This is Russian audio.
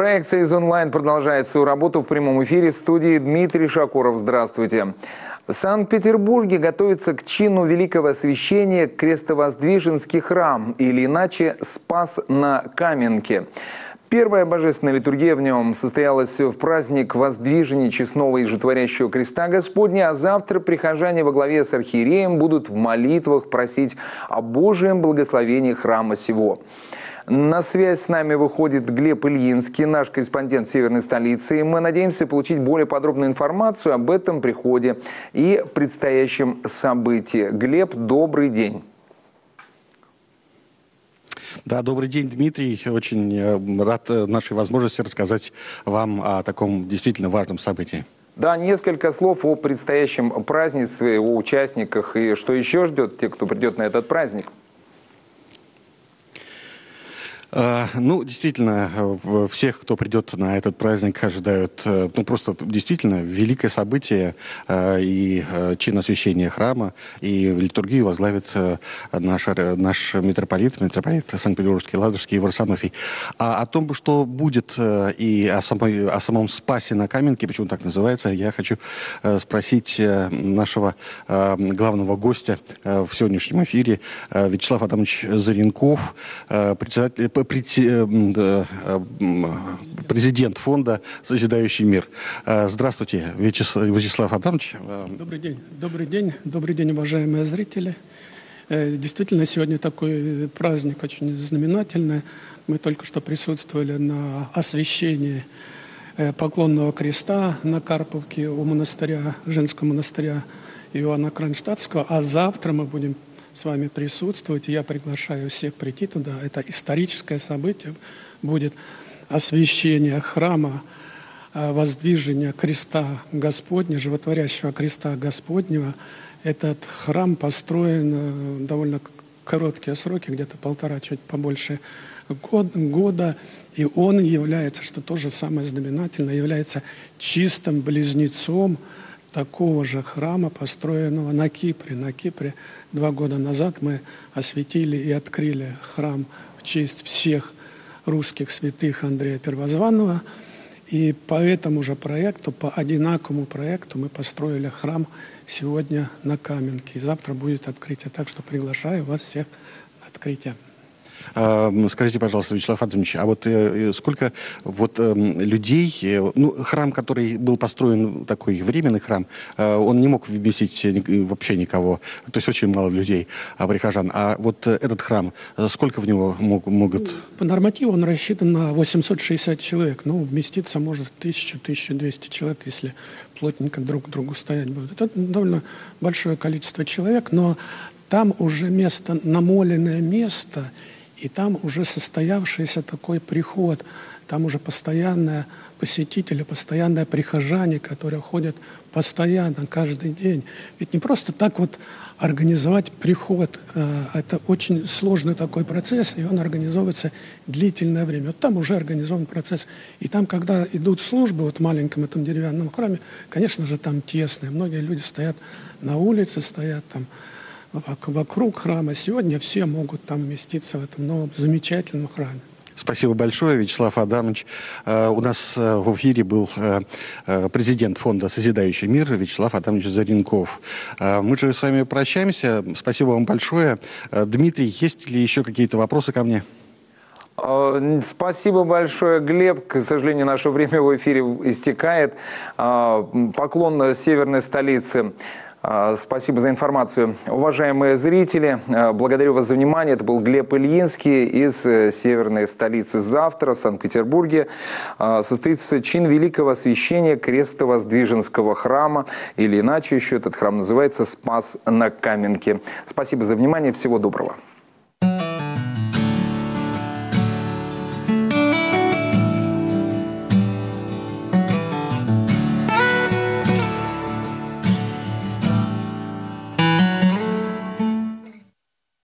Проект «Союз онлайн» продолжает свою работу в прямом эфире в студии Дмитрий Шакуров. Здравствуйте. В Санкт-Петербурге готовится к чину великого освящения Крестовоздвиженский храм, или иначе Спас на Каменке. Первая божественная литургия в нем состоялась в праздник воздвижения честного и житворящего креста Господня, а завтра прихожане во главе с архиереем будут в молитвах просить о Божьем благословении храма сего. На связь с нами выходит Глеб Ильинский, наш корреспондент северной столицы. И мы надеемся получить более подробную информацию об этом приходе и предстоящем событии. Глеб, добрый день. Да, добрый день, Дмитрий. Очень э, рад э, нашей возможности рассказать вам о таком действительно важном событии. Да, несколько слов о предстоящем празднестве, о участниках и что еще ждет тех, кто придет на этот праздник. А, ну, действительно, всех, кто придет на этот праздник, ожидают, э, ну, просто действительно великое событие э, и э, чин освящения храма, и литургию возглавит наш, наш митрополит, митрополит Санкт-Петербургский, Ладожский и Варсонофий. А о том, что будет и о, самой, о самом Спасе на Каменке, почему так называется, я хочу спросить нашего главного гостя в сегодняшнем эфире, Вячеслав Адамович Заренков, председатель Э, э, президент фонда «Созидающий мир». Э, здравствуйте, Вячеслав, Вячеслав Адамович. Добрый день. Добрый день. Добрый день, уважаемые зрители. Действительно, сегодня такой праздник очень знаменательный. Мы только что присутствовали на освящении поклонного креста на Карповке у монастыря, женского монастыря Иоанна Кронштадтского, а завтра мы будем с вами присутствовать. я приглашаю всех прийти туда. Это историческое событие будет освящение храма, э, воздвижение креста Господня, животворящего креста Господнего. Этот храм построен э, довольно короткие сроки, где-то полтора, чуть побольше года, и он является, что тоже самое знаменательное, является чистым близнецом такого же храма, построенного на Кипре. На Кипре два года назад мы осветили и открыли храм в честь всех русских святых Андрея Первозванного. И по этому же проекту, по одинаковому проекту мы построили храм сегодня на Каменке. И завтра будет открытие. Так что приглашаю вас всех на открытие. Скажите, пожалуйста, Вячеслав Антонович, а вот э, сколько вот эм, людей, э, ну, храм, который был построен, такой временный храм, э, он не мог вместить вообще никого, то есть очень мало людей, а прихожан. А вот этот храм, сколько в него могут? По нормативу он рассчитан на 860 человек, ну, вместиться может 1000-1200 человек, если плотненько друг к другу стоять будут. Это довольно большое количество человек, но там уже место, намоленное место – и там уже состоявшийся такой приход, там уже постоянные посетители, постоянные прихожане, которые ходят постоянно, каждый день. Ведь не просто так вот организовать приход. Э, это очень сложный такой процесс, и он организовывается длительное время. Вот там уже организован процесс. И там, когда идут службы вот в маленьком этом деревянном храме, конечно же, там тесно. Многие люди стоят на улице, стоят там вокруг храма. Сегодня все могут там вместиться в этом новом замечательном храме. Спасибо большое, Вячеслав Адамович. Э, у нас э, в эфире был э, президент фонда «Созидающий мир» Вячеслав Адамович Заренков. Мы же с вами прощаемся. Спасибо вам большое. Дмитрий, есть ли еще какие-то вопросы ко мне? Спасибо большое, Глеб. К сожалению, наше время в эфире истекает. Поклон северной столице. А, спасибо за информацию. Уважаемые зрители, а, благодарю вас за внимание. Это был Глеб Ильинский из э, северной столицы. Завтра в Санкт-Петербурге а, состоится чин великого освящения Крестово-Сдвиженского храма, или иначе еще этот храм называется Спас на Каменке. Спасибо за внимание. Всего доброго.